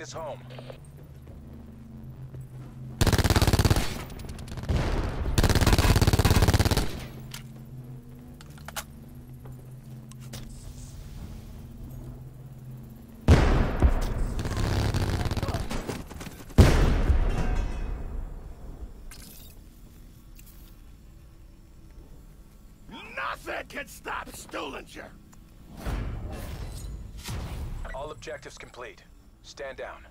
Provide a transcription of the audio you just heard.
this home. Nothing can stop Stuhlinger! All objectives complete. Stand down.